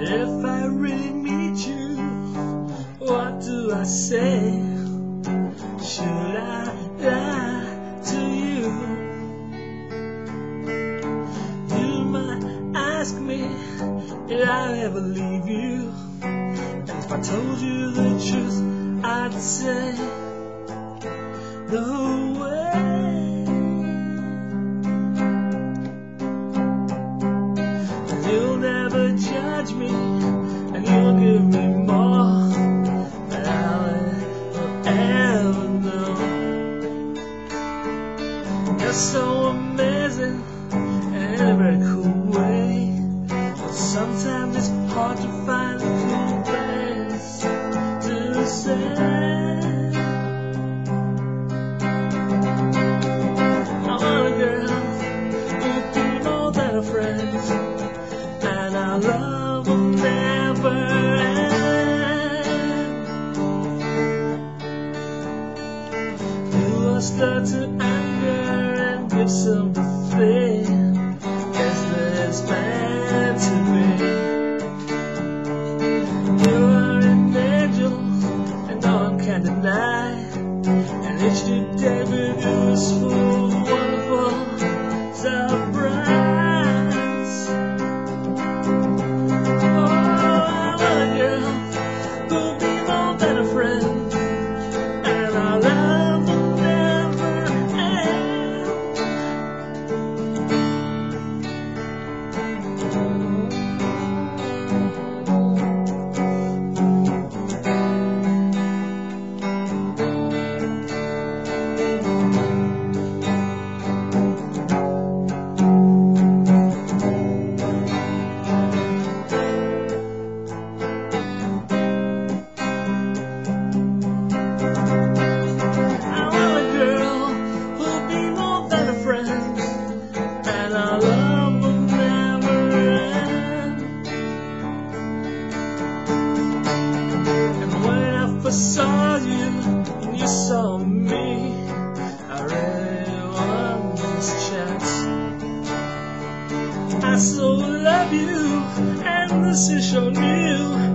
If I really meet you, what do I say? Should I lie to you? You might ask me if I'll ever leave you. And if I told you the truth, I'd say no way. And judge me, and you'll give me more than I'll ever know. You're so amazing in a very cool way. But sometimes it's hard to find the cool things to say. I want a girl end. You will start to anger and give. Guess that it's meant to be. You are an angel, and no one can deny. And each new day with you is full and our love will never end. And when I first saw you, and you saw me, I really want this chance. I so love you, and this is so new.